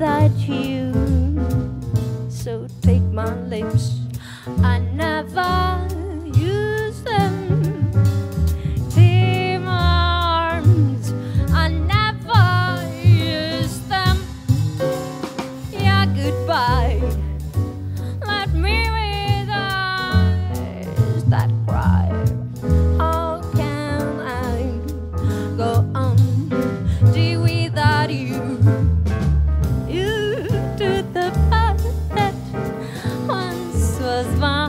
That you. So take my lips. название.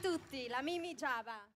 tutti, la Mimi Java.